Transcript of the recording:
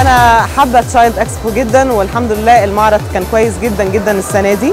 أنا حابة Child Expo جدا والحمد لله المعرض كان كويس جدا جدا السنة دي.